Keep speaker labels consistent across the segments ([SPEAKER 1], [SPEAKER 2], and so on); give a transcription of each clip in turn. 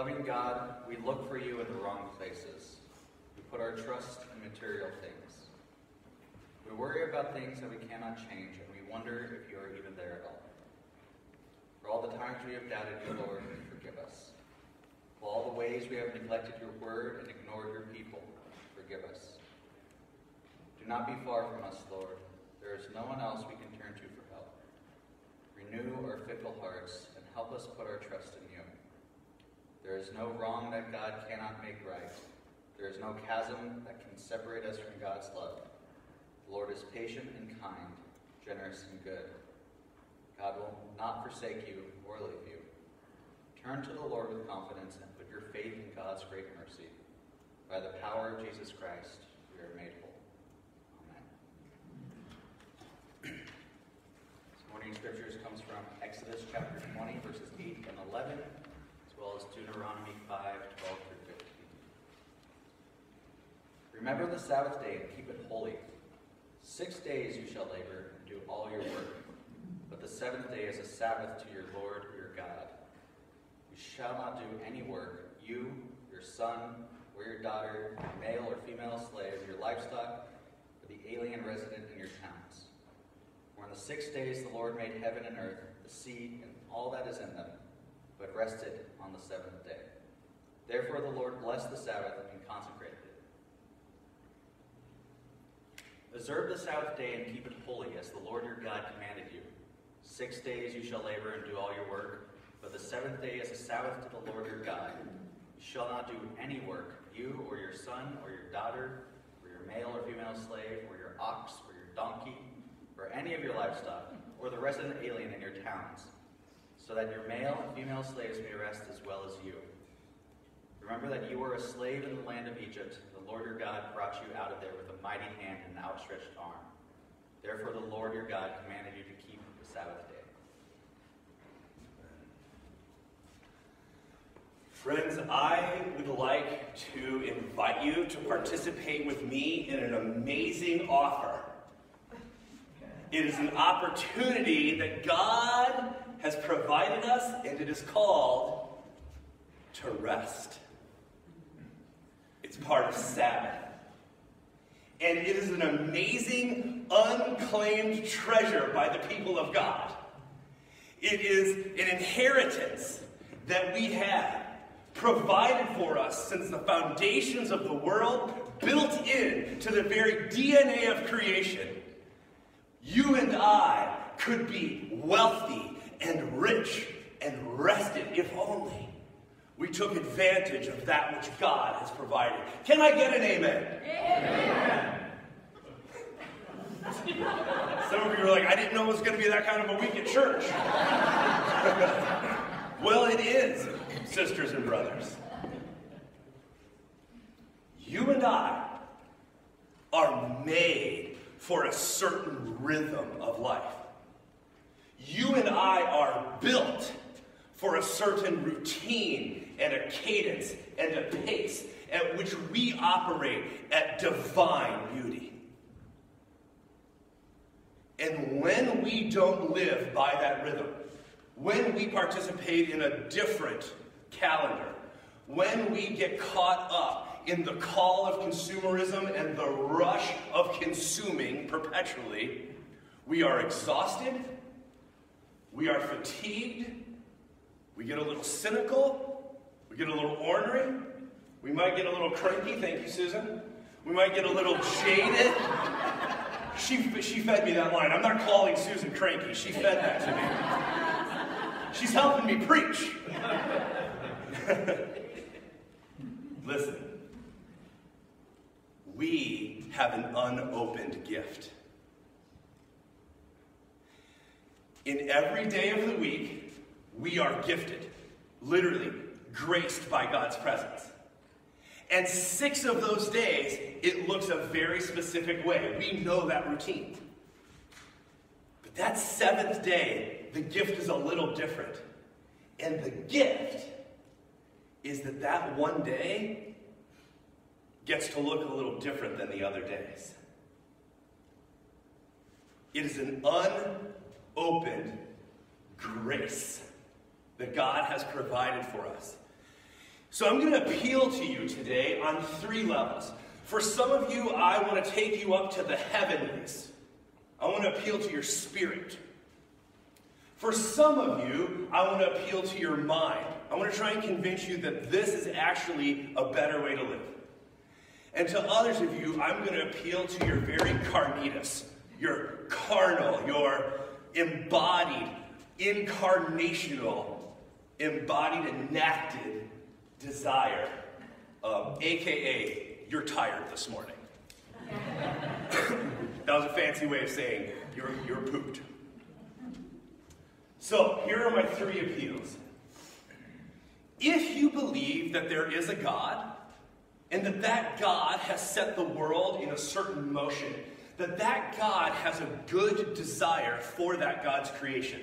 [SPEAKER 1] Loving God, we look for you in the wrong places. We put our trust in material things. We worry about things that we cannot change, and we wonder if you are even there at all. For all the times we have doubted you, Lord, forgive us. For all the ways we have neglected your word and ignored your people, forgive us. Do not be far from us, Lord. There is no one else we can turn to for help. Renew our fickle hearts and help us put our trust in you. There is no wrong that God cannot make right. There is no chasm that can separate us from God's love. The Lord is patient and kind, generous and good. God will not forsake you or leave you. Turn to the Lord with confidence and put your faith in God's great mercy. By the power of Jesus Christ, we are made whole. Amen. This morning's scriptures comes from Exodus chapter 20, verses 8 and 11, as Deuteronomy 5, 12 through 15. Remember the Sabbath day and keep it holy. Six days you shall labor and do all your work, but the seventh day is a Sabbath to your Lord your God. You shall not do any work, you, your son, or your daughter, your male or female slave, your livestock, or the alien resident in your towns. For in the six days the Lord made heaven and earth, the sea, and all that is in them, but rested on the seventh day. Therefore the Lord blessed the Sabbath and consecrated it. Observe the Sabbath day and keep it holy, as the Lord your God commanded you. Six days you shall labor and do all your work, but the seventh day is a Sabbath to the Lord your God. You shall not do any work, you or your son or your daughter, or your male or female slave, or your ox or your donkey, or any of your livestock, or the resident alien in your towns, so that your male and female slaves may rest as well as you. Remember that you were a slave in the land of Egypt. The Lord your God brought you out of there with a mighty hand and an outstretched arm. Therefore, the Lord your God commanded you to keep the Sabbath day.
[SPEAKER 2] Friends, I would like to invite you to participate with me in an amazing offer. It is an opportunity that God has provided us, and it is called to rest. It's part of Sabbath. And it is an amazing, unclaimed treasure by the people of God. It is an inheritance that we have provided for us since the foundations of the world, built in to the very DNA of creation. You and I could be wealthy and rich and rested if only we took advantage of that which God has provided. Can I get an amen? Amen. Some of you are like, I didn't know it was going to be that kind of a week at church. well, it is, sisters and brothers. You and I are made for a certain rhythm of life. You and I are built for a certain routine and a cadence and a pace at which we operate at divine beauty. And when we don't live by that rhythm, when we participate in a different calendar, when we get caught up in the call of consumerism and the rush of consuming perpetually, we are exhausted, we are fatigued, we get a little cynical, we get a little ornery, we might get a little cranky, thank you, Susan. We might get a little jaded. She, she fed me that line. I'm not calling Susan cranky. She fed that to me. She's helping me preach. Listen, we have an unopened gift. In every day of the week, we are gifted, literally graced by God's presence. And six of those days, it looks a very specific way. We know that routine. But that seventh day, the gift is a little different. And the gift is that that one day gets to look a little different than the other days. It is an unopened grace that God has provided for us. So I'm going to appeal to you today on three levels. For some of you, I want to take you up to the heavenlies. I want to appeal to your spirit. For some of you, I want to appeal to your mind. I want to try and convince you that this is actually a better way to live. And to others of you, I'm going to appeal to your very carnitas, your carnal, your embodied, incarnational, embodied, enacted desire, um, aka you're tired this morning. that was a fancy way of saying you're, you're pooped. So here are my three appeals. If you believe that there is a God, and that that God has set the world in a certain motion, that that God has a good desire for that God's creation,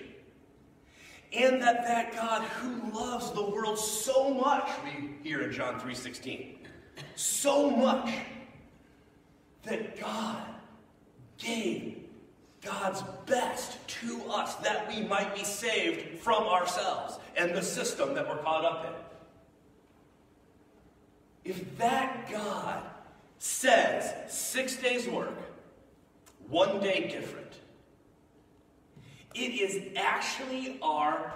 [SPEAKER 2] and that that God who loves the world so much, we hear in John 3.16, so much that God gave God's best to us that we might be saved from ourselves and the system that we're caught up in. If that God says six days work, one day different, it is actually our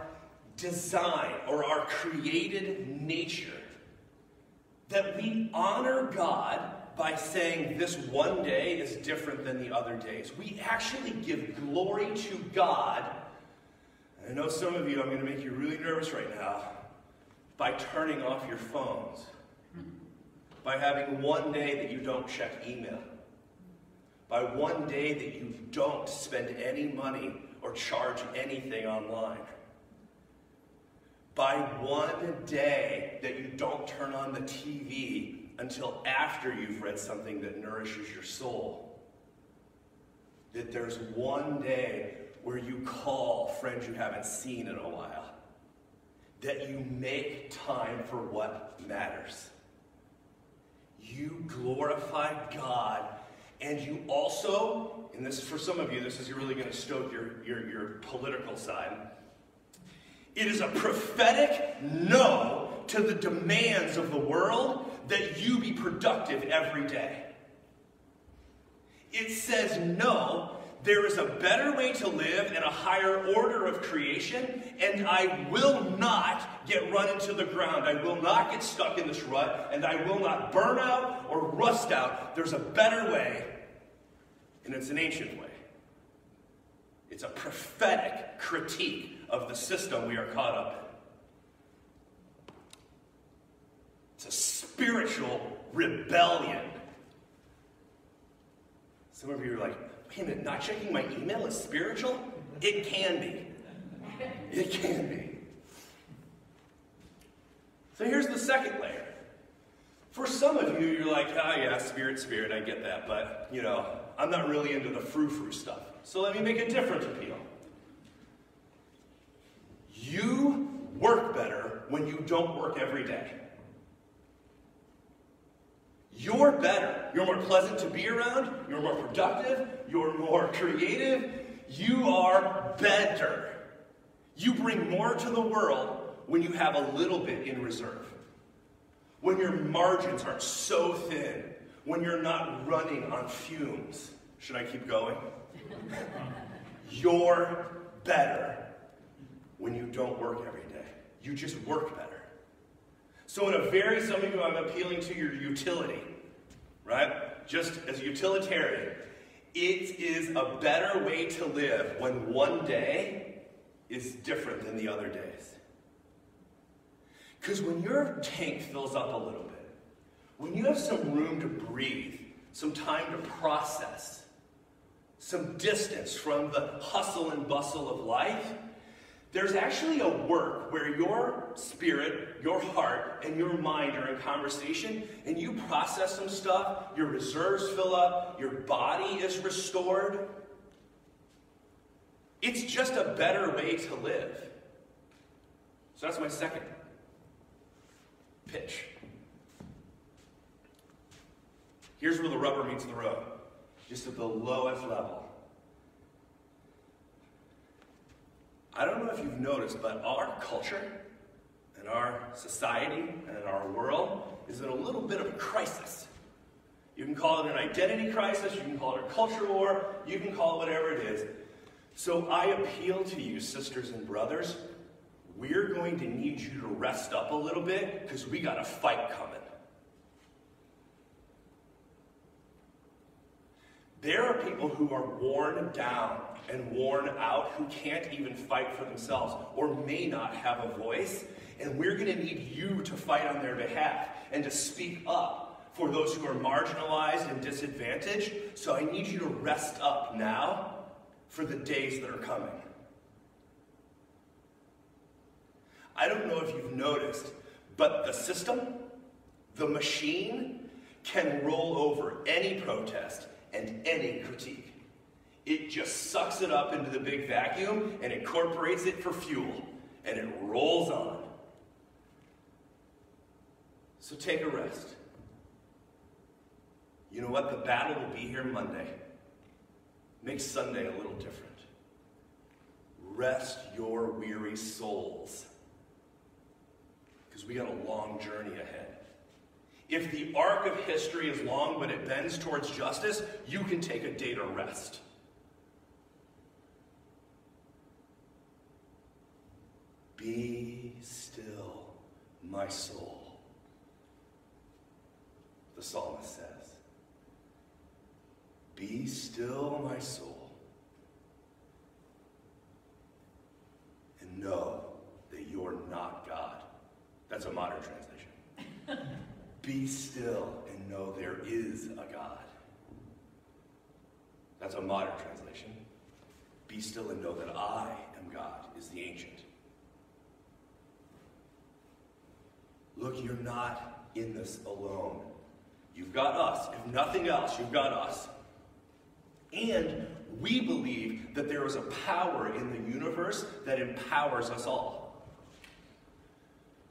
[SPEAKER 2] design or our created nature that we honor God by saying this one day is different than the other days. We actually give glory to God. I know some of you, I'm going to make you really nervous right now by turning off your phones, by having one day that you don't check email, by one day that you don't spend any money or charge anything online. By one day that you don't turn on the TV until after you've read something that nourishes your soul. That there's one day where you call friends you haven't seen in a while. That you make time for what matters. You glorify God and you also, and this is for some of you, this is really going to stoke your, your, your political side. It is a prophetic no to the demands of the world that you be productive every day. It says no, there is a better way to live and a higher order of creation, and I will not get run into the ground. I will not get stuck in this rut, and I will not burn out or rust out. There's a better way, and it's an ancient way. It's a prophetic critique of the system we are caught up in. It's a spiritual rebellion. Some of you are like, wait not checking my email is spiritual? It can be. It can be. So here's the second layer. For some of you, you're like, ah, oh, yeah, spirit, spirit, I get that, but, you know, I'm not really into the frou-frou stuff. So let me make a different appeal. You work better when you don't work every day. You're better. You're more pleasant to be around. You're more productive. You're more creative. You are better. You bring more to the world when you have a little bit in reserve. When your margins are so thin. When you're not running on fumes. Should I keep going? You're better when you don't work every day. You just work better. So, in a very, some of you, I'm appealing to your utility, right? Just as a utilitarian, it is a better way to live when one day is different than the other days. Because when your tank fills up a little bit, when you have some room to breathe, some time to process, some distance from the hustle and bustle of life, there's actually a work where your spirit, your heart, and your mind are in conversation, and you process some stuff, your reserves fill up, your body is restored. It's just a better way to live. So that's my second pitch. Here's where the rubber meets the road, just at the lowest level. I don't if you've noticed, but our culture and our society and our world is in a little bit of a crisis. You can call it an identity crisis, you can call it a culture war, you can call it whatever it is. So I appeal to you, sisters and brothers, we're going to need you to rest up a little bit because we got a fight coming. There are people who are worn down and worn out who can't even fight for themselves or may not have a voice, and we're going to need you to fight on their behalf and to speak up for those who are marginalized and disadvantaged. So I need you to rest up now for the days that are coming. I don't know if you've noticed, but the system, the machine, can roll over any protest and any critique. It just sucks it up into the big vacuum and incorporates it for fuel, and it rolls on. So take a rest. You know what? The battle will be here Monday. Make Sunday a little different. Rest your weary souls. Because we got a long journey ahead. If the arc of history is long but it bends towards justice, you can take a day to rest. Be still, my soul, the psalmist says. Be still, my soul, and know that you're not God. That's a modern translation. Be still and know there is a God. That's a modern translation. Be still and know that I am God, is the ancient. Look, you're not in this alone. You've got us. If nothing else, you've got us. And we believe that there is a power in the universe that empowers us all.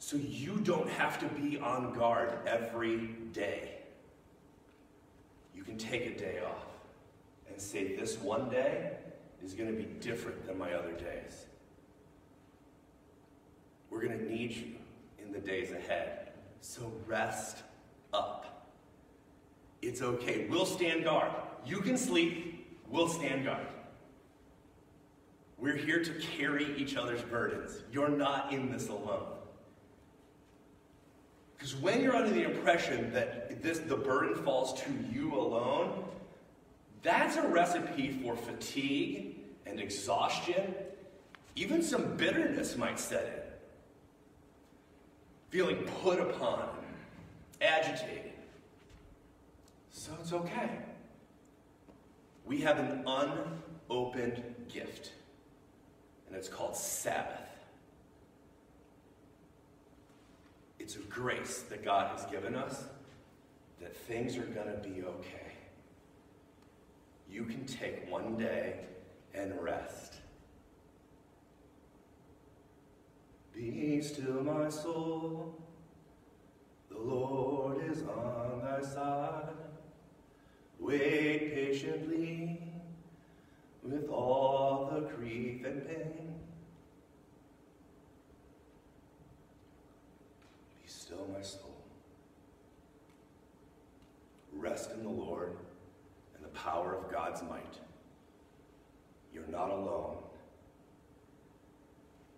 [SPEAKER 2] So you don't have to be on guard every day. You can take a day off and say, This one day is going to be different than my other days. We're going to need you in the days ahead. So rest up. It's okay. We'll stand guard. You can sleep. We'll stand guard. We're here to carry each other's burdens. You're not in this alone. Because when you're under the impression that this, the burden falls to you alone, that's a recipe for fatigue and exhaustion. Even some bitterness might set in. Feeling put upon, agitated. So it's okay. We have an unopened gift, and it's called Sabbath. It's a grace that God has given us that things are going to be okay. You can take one day and rest. Be still, my soul. The Lord is on thy side. Wait patiently with all the grief and pain. Be still, my soul. Rest in the Lord and the power of God's might. You're not alone.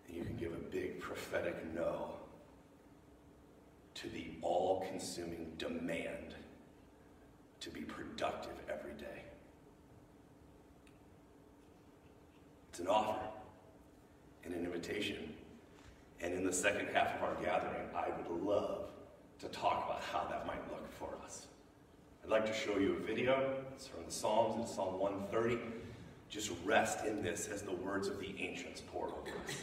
[SPEAKER 2] And you can give a big prophetic no to the all consuming demand to be productive every day. It's an offer and an invitation. And in the second half of our gathering, I would love to talk about how that might look for us. Like to show you a video. It's from the Psalms, it's Psalm 130. Just rest in this as the words of the ancients pour over us.